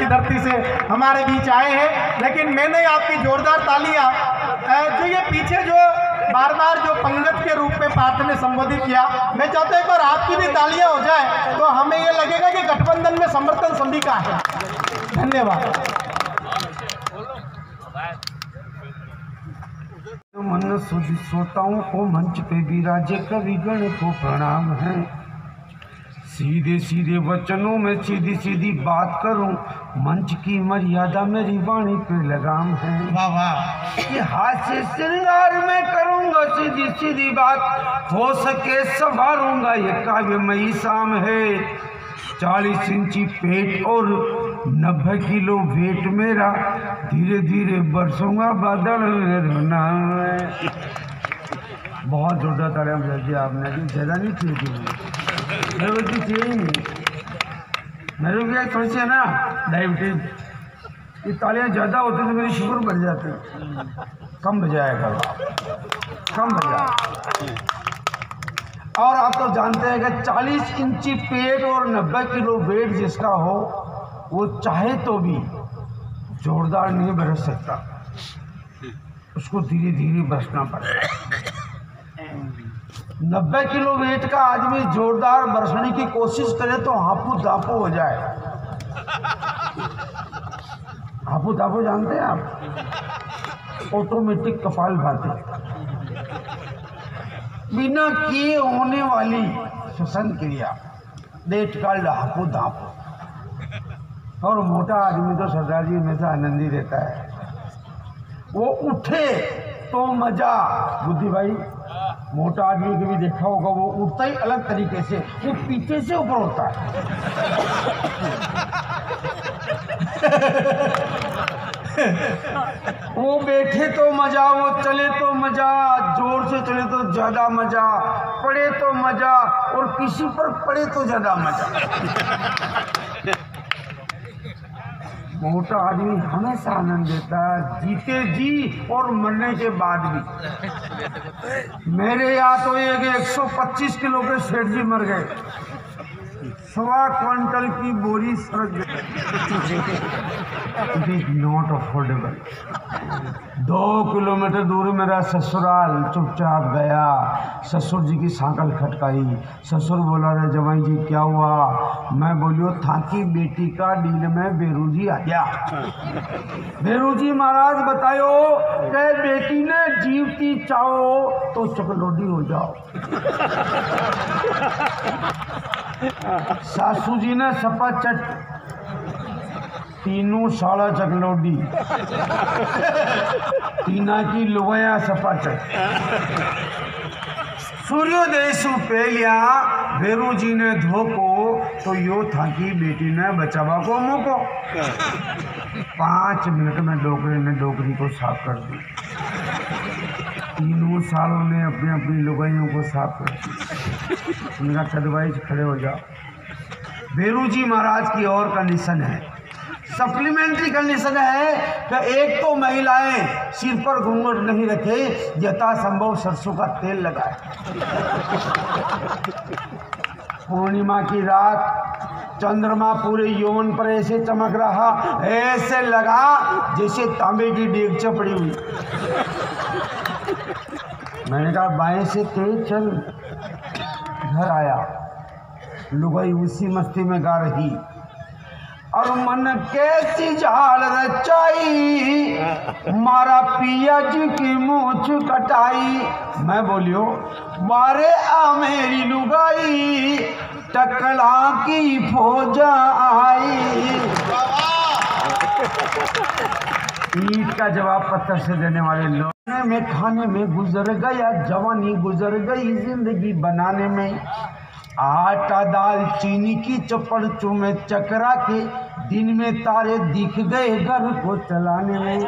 हमारे बीच आए हैं। लेकिन मैंने आपकी जोरदार तालियाँ जो ये पीछे जो बार बार जो पंगत के रूप में पार्थ ने संबोधित किया, मैं चाहता हूँ एक बार आपकी भी तालियाँ हो जाए तो हमें ये लगेगा कि गठबंधन में समर्थन सभी का है। धन्यवाद। मन सुध श्रोताओं को मंच पे विराजे कवि गण को प्रणाम है। सीधे सीधे वचनों में सीधी सीधी बात करूँ। मंच की मर्यादा मेरी वाणी पे लगाम है। वाह वाह। कि हास्य श्रृंगार में करूँगा सीधी सीधी बात। हो सके संभारूँगा ये काव्यमयी शाम है। चालीस इंची पेट और नब्बे किलो वेट मेरा। धीरे धीरे बरसूँगा बादल है। बहुत जोरदार तालियाँ बजा दी आपने। कि ज़्यादा नहीं थी मुझे मेरे को इतनी चाहिए ही नहीं। मेरे क्या थोड़ी सी है ना डायबिटीज़ ये तालियाँ ज़्यादा होती तो मेरी शुगर बढ़ जाती। कम बजाया करो। कम बजाया और आप तो जानते हैं कि 40 इंची पेट और 90 किलो वेट जिसका हो, वो चाहे तो भी जोरदार नहीं बरस सकता। उसको धीरे धीरे बरसना पड़ेगा। नब्बे किलो वेट का आदमी जोरदार बरसने की कोशिश करे तो हापू दापू हो जाए। हापू दापू जानते हैं आप? ऑटोमेटिक कपाल भाती। बिना किए होने वाली श्वसन क्रिया डेट कॉल्ड हापू दापू और मोटा आदमी तो सरदार जी हमेशा आनंदी रहता है। वो उठे तो मज़ा। बुद्धि भाई मोटा आदमी को भी देखा होगा, वो उठता ही अलग तरीके से, वो पीछे से ऊपर होता है। वो बैठे तो मज़ा, वो चले तो मज़ा, ज़ोर से चले तो ज़्यादा मज़ा पड़े तो मज़ा, और किसी पर पड़े तो ज़्यादा मज़ा। मोटा आदमी हमेशा आनंद देता है, जीते जी और मरने के बाद भी। मेरे यहाँ तो एक 125 किलो के सेठ जी मर गए। सवा क्विंटल की बोरी सड़क इट इज़ नॉट अफोर्डेबल दो किलोमीटर दूर मेरा ससुराल चुपचाप गया। ससुर जी की सांकल खटकाई। ससुर बोला रे जवाई जी क्या हुआ? मैं बोलियो था कि बेटी का डील में बेरू जी आ गया। बेरू जी महाराज बतायो कि बेटी ने जीवती चाहो तो चकलोडी हो जाओ। सासू जी ने सपा चट तीनों साला चकलोडी तीना की लुगया सपा चट। सूर्योदय सु पहलिया भेरू जी ने धोको तो यो था कि बेटी ने बचावा को मोको। पाँच मिनट में डोकरी ने डोकरी को साफ़ कर दी। तीनों सालों ने अपनी अपनी लुगाइयों को साफ़ कर उनका कदवाई खड़े हो जाओ। भेरू जी महाराज की और कंडीशन है। सप्लीमेंट्री कंडीशन है कि एक तो महिलाएँ सिर पर घूंघट नहीं रखे यथा संभव सरसों का तेल लगाए। पूर्णिमा की रात, चंद्रमा पूरे यौवन पर ऐसे चमक रहा, ऐसे लगा जैसे तांबे की डेग चपड़ी हुई। मैंने कहा, बाएँ से तेज चल। घर आया। लुगाई उसी मस्ती में गा रही। और मन कैसी झाड़ रचाई। मारा पिया जी की मूछ कटाई। मैं बोलियो मारे आ मेरी लुगाई। टकला की फौजा आई। ईट का जवाब पत्थर से देने वाले लोग। में, खाने में गुजर गया, जवानी गुजर गई ज़िंदगी बनाने में। आटा, दाल, चीनी की चपड़ चूमे चकरा के दिन में तारे दिख गए घर को चलाने में।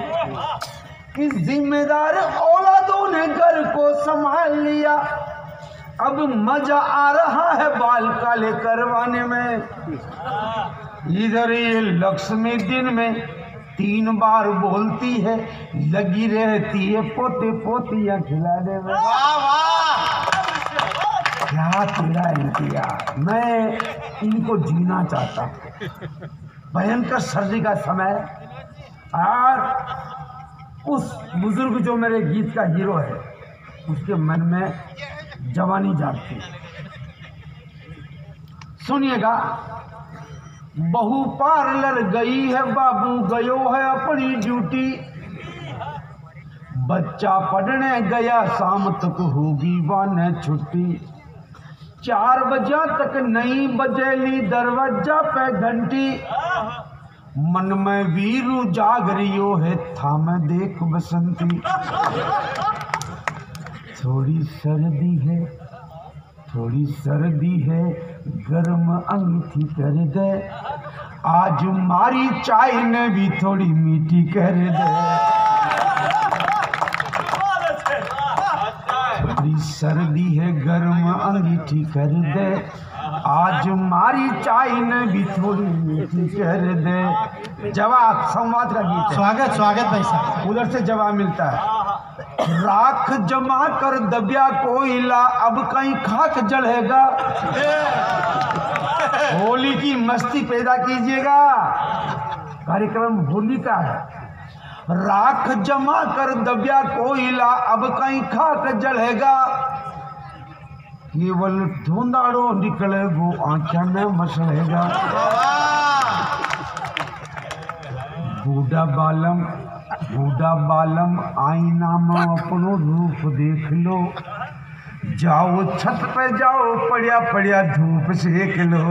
इस जिम्मेदार औलादों ने घर को संभाल लिया। अब मज़ा आ रहा है बाल काले करवाने में। इधर ये लक्ष्मी दिन में तीन बार बोलती है लगी रहती है पोते पोतियाँ खिलाने में। वाह वाह। क्या तेरा इंतज़ार? मैं इनको जीना चाहता हूँ। भयंकर सर्दी का समय और उस बुज़ुर्ग जो मेरे गीत का हीरो है उसके मन में जवानी जागती सुनिएगा बहु पार्लर गई है बाबू, गयो है अपनी ड्यूटी। बच्चा पढ़ने गया, शाम तक होगी वाने छुट्टी। चार बजा तक नहीं बजेली दरवाज़ा पे घंटी। मन में वीरू जाग रियो है था मैं देख बसंती। थोड़ी सर्दी है, थोड़ी सर्दी है गर्म अंगीठी कर दे। आज मारी चाय ने भी थोड़ी मीठी कर दे। थोड़ी सर्दी है गर्म अंगीठी कर दे। आज मारी चाय ने भी थोड़ी मीठी कर दे। जवाब संवाद का गीत स्वागत स्वागत भाई साहब। उधर से जवाब मिलता है। राख जमा कर दबिया कोयला अब कहीं खाक जलेगा। होली की मस्ती पैदा कीजिएगा। कार्यक्रम होली का है। राख जमा कर दबिया कोयला, अब कहीं खाक जलेगा। केवल धुंधाड़ो निकले वो आँखें में मसलेगा। बूढ़ा बालम बूढ़ा बालम, आईना में अपनो रूप देख लो। जाओ छत पे जाओ पड़िया पड़िया धूप सेक लो।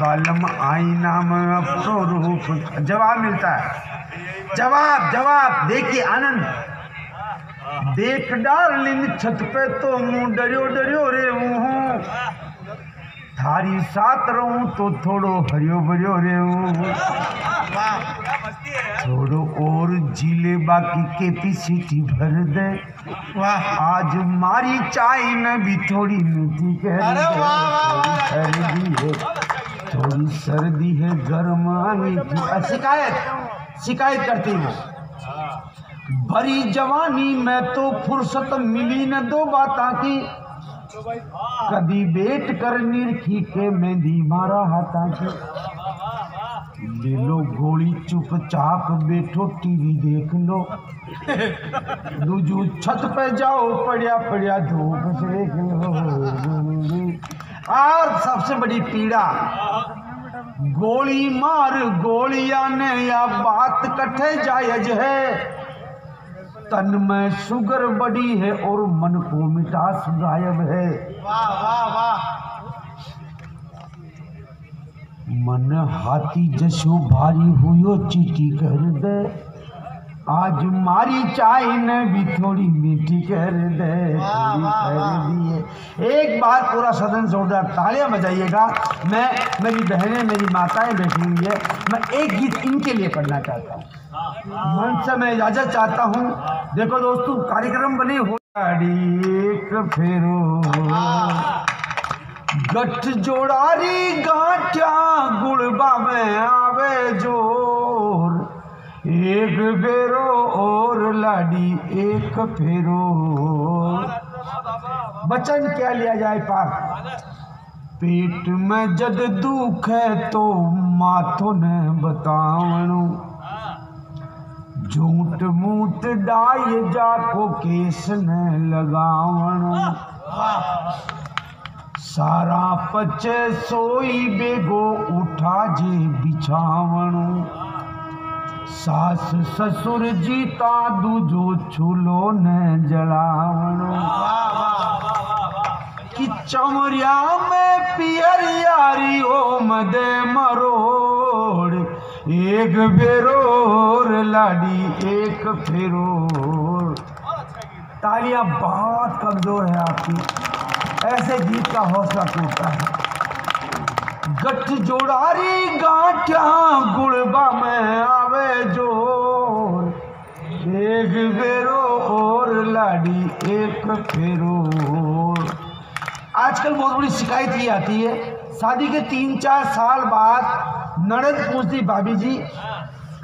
बालम आईना में अपनो रूप जवाब मिलता है। जवाब जवाब देखिए आनंद। देख डार्लिंग छत पे तो मुँह डरियो डरियो रे हूँ थारी साथ रहूँ तो थोड़ो हरियो भरियो रे हूँ थोड़ो और जीले बाकी कैपेसिटी भर दे। वाह। आज मारी चाय में भी थोड़ी मीठी कह अरे वाह, वाह, थोड़ी सर्दी है थोड़ी सर्दी है गर्म मीठी अ, शिकायत शिकायत करती हूँ। भरी जवानी में तो फुर्सत मिली न दो बाता की। कभी बेट कर निरखी के मेहंदी मारा हाथा की। ले लो गोली चुपचाप बैठो, टीवी देख लो। दूजू छत पे जाओ पड़िया पड़िया धूप देख लो। और सबसे बड़ी पीड़ा, गोली मार, गोलियाँ ने या बात कठे जायज़ है। तन में शुगर बड़ी है और मन को मिठास गायब है। वाह वाह वाह। मन हाथी जसो भारी हुयो चीटी कर दे। आज मारी चाय ने भी थोड़ी मीठी कर दे। कर दिए। एक बार पूरा सदन जोरदार तालियाँ बजाइएगा। मैं मेरी बहनें मेरी माताएँ बैठी हुई है। मैं एक गीत इनके लिए पढ़ना चाहता हूँ। मन से मैं इजाज़त चाहता हूँ। देखो दोस्तों कार्यक्रम बने हो एक फेरो। गठ जोड़ारी गांठा गुड़बा में आवे ज़ोर। एक फेरो और लाडी, एक फेरो। बचन क्या लिया जाए पार? पेट में जद दुख है तो माथो ने बतावणो। झूठ मूठ डाय जाको केस ने लगावणो। सारा पचे सोई बेगो उठा जे बिछावणो। सास ससुर जीता दूजो छुलो ने जलावणो। कि चमरिया में पियर यारी ओ मदे मरोड़, एक फेरोर लाडी, एक फेरोर। तालियाँ बहुत कमज़ोर है आपकी। ऐसे गीत का हौसला टूटता है। गठ जोड़ारी गांठा गुड़बा में आवे ज़ोर। एक फेरो और लाडी, एक फेरो आजकल बहुत बड़ी शिकायत ये आती है, शादी के तीन चार साल बाद ननद पूछती, भाभी जी,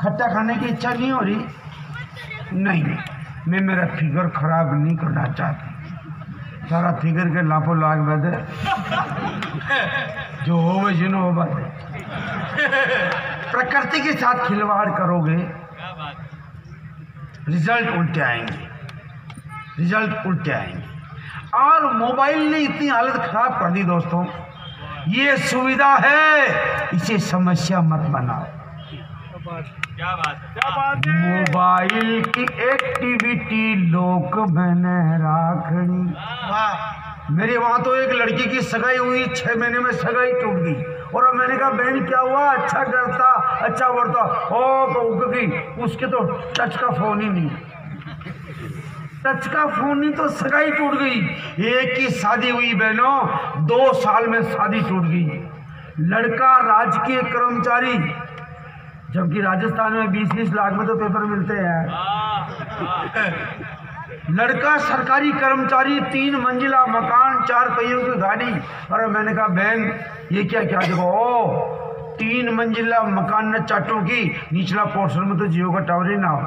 खट्टा खाने की इच्छा नहीं हो रही? नहीं, मैं, मेरा फिगर खराब नहीं करना चाहती। सारा फिगर के लापो लाग बदे जो हो जिनो हो। बदे प्रकृति के साथ खिलवाड़ करोगे, रिज़ल्ट उल्टे आएँगे। रिज़ल्ट उल्टे आएँगे। और मोबाइल ने इतनी हालत खराब कर दी दोस्तों, ये सुविधा है, इसे समस्या मत बनाओ। मोबाइल की एक्टिविटी लोक मैंने राखनी मेरे वहाँ तो एक लड़की की सगाई हुई छह महीने में सगाई टूट गई। और अब मैंने कहा बहन क्या हुआ? अच्छा करता अच्छा बढ़ता ओ तो क्योंकि उसके तो टच का फ़ोन ही नहीं। टच का फ़ोन नहीं तो सगाई टूट गई। एक की शादी हुई बहनों दो साल में शादी टूट गई। लड़का राजकीय कर्मचारी जबकि राजस्थान में बीस बीस लाख में तो पेपर मिलते हैं। लड़का सरकारी कर्मचारी तीन मंजिला मकान चार पहियों की गाड़ी। और मैंने कहा बहन ये क्या क्या देखो? ओ तीन मंजिला मकान न चाटों की निचला पोर्शन में तो जियो का टावर ही ना हो।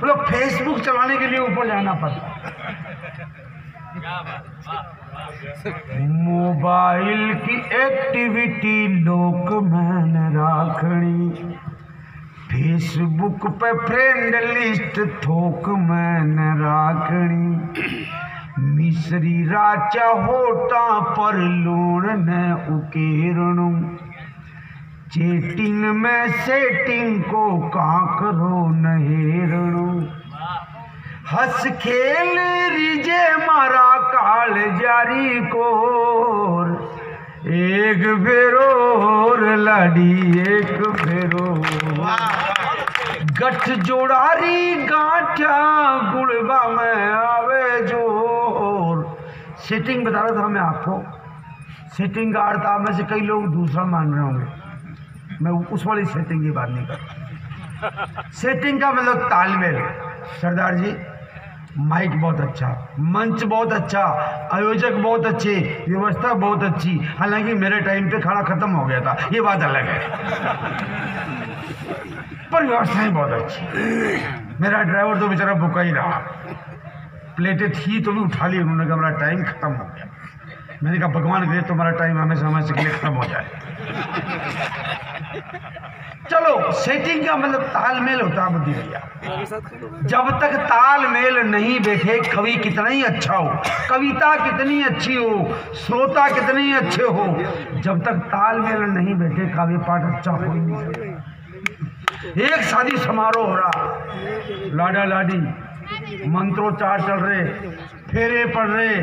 बोलो फेसबुक चलाने के लिए ऊपर जाना पड़ता। मोबाइल की एक्टिविटी मैंने राखनी फेसबुक पे फ्रेंड लिस्ट थोक मैंने राखनी मिसरी राचा होटा पर लूण न उकेरणू। चेटिंग में सेटिंग को काकरो नहेरणू हंस खेल रिजे मारा काल जारी कोर एक बेरोर लाडी, एक बेरो गठ जोड़ारी गांठा गुड़बा में आवे ज़ोर। सेटिंग बता रहा था मैं आपको। सेटिंग का अर्थ आप में से कई लोग दूसरा मान रहे होंगे। मैं उस वाली सेटिंग की बात नहीं कर सेटिंग का मतलब तालमेल। सरदार जी माइक बहुत अच्छा मंच बहुत अच्छा आयोजक बहुत अच्छे, व्यवस्था बहुत अच्छी। हालाँकि मेरे टाइम पे खड़ा खत्म हो गया था, ये बात अलग है। पर व्यवस्थाएँ बहुत अच्छी। मेरा ड्राइवर तो बेचारा भूखा ही रहा। प्लेटें थी तो भी उठा ली उन्होंने कहा मेरा टाइम खत्म हो गया। मैंने कहा, भगवान करे तुम्हारा टाइम हमेशा हमेशा के लिए खत्म हो जाए। चलो सेटिंग का मतलब तालमेल होता है बुद्धि भैया। जब तक तालमेल नहीं बैठे, कवि कितना ही अच्छा हो, कविता कितनी अच्छी हो, श्रोता कितने ही अच्छे हो, जब तक तालमेल नहीं बैठे, काव्य पाठ अच्छा हो ही नहीं एक शादी समारोह हो रहा। लाडा लाडी, मंत्रोच्चार चल रहे। फेरे पढ़ रहे।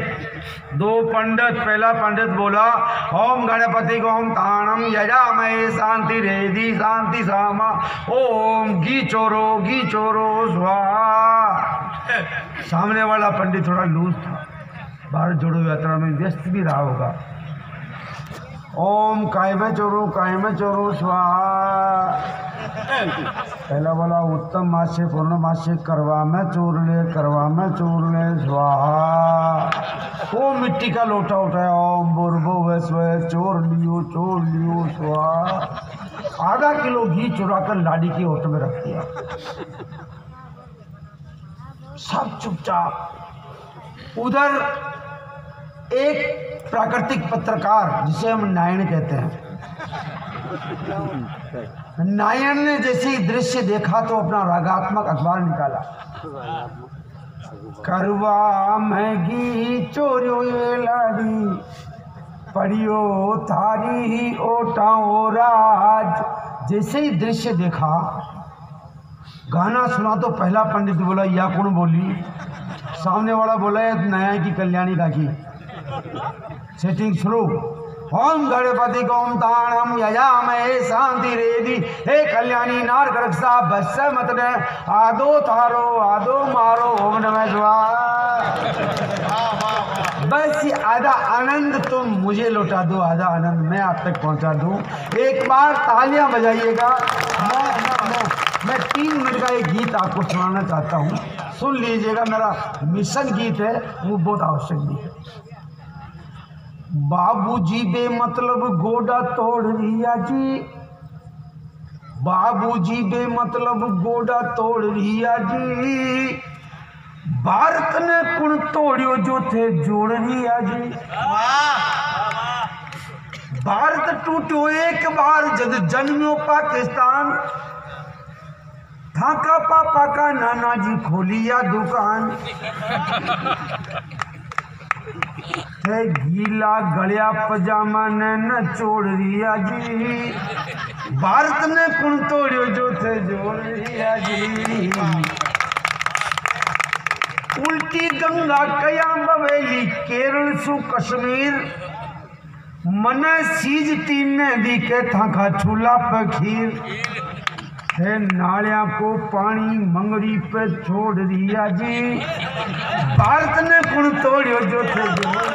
दो पंडित, पहला पंडित बोला, ओम गणपति ओम ताणम यजामय शांति रेदी शांति सामा, ओम घी चोरो घी चोरो सामने वाला पंडित थोड़ा लूज था। भारत जोड़ो यात्रा में व्यस्त भी रहा होगा। ओम काय में चोरो काय में चोरो स्वाहा। पहला बोला, उत्तम मास्य पूर्णमास्य करवा में, चूर ले, करवा में, चूर ले, स्वाहा। वो मिट्टी का लोटा उठाया, ओम बुरबो वैस्व चोर लियो चोर लियो, स्वाहा। आधा किलो घी चुराकर लाडी की ओट में रख दिया। सब चुपचाप। उधर एक प्राकृतिक पत्रकार, जिसे हम नायण कहते हैं। नायण ने जैसे ही दृश्य देखा तो अपना रागात्मक अखबार निकाला। करवा मैगी चोरियो लाड़ी पड़ियो थारी ही ओटाओ राज। जैसे ही दृश्य देखा, गाना सुना तो पहला पंडित बोला, या कौन बोली? सामने वाला बोला नया की कल्याणी का की? सेटिंग शुरू। ओम गणपति ओम ताणम यजामहे शांति रेदी हे कल्याणी नार रक्षा बस मत आदो तारो आदो मारो, ओम नमः बस आधा आनंद तुम मुझे लौटा दो, आधा आनंद मैं आप तक पहुँचा दूँ। एक बार तालियाँ बजाइएगा। मैं तीन मिनट का एक गीत आपको सुनाना चाहता हूँ। सुन लीजिएगा, मेरा मिशन गीत है, वो बहुत आवश्यक गीत है। बाबूजी बे मतलब गोडा तोड़ रिया जी। बाबूजी बे मतलब गोडा तोड़ रिया जी। भारत ने कुण तोड़ियो जो थे जोड़ रिया जी। भारत टूटो एक बार जद जन्मियो पाकिस्तान। थाका पापा का नाना जी खोलिया दुकान। थे गीला गलिया पजामा ने न छोड़ रिया जी। भारत ने कुण तोड़ियो जो थे जोड़ रिया जी। उल्टी गंगा कया बवेली, केरल सु कश्मीर। मन सीज तीन ने दी के थाका छूला पे खीर। है नालिया को पानी मंगरी पे छोड़ दिया जी भारत ने कुण तोड़ियो जो थे जो।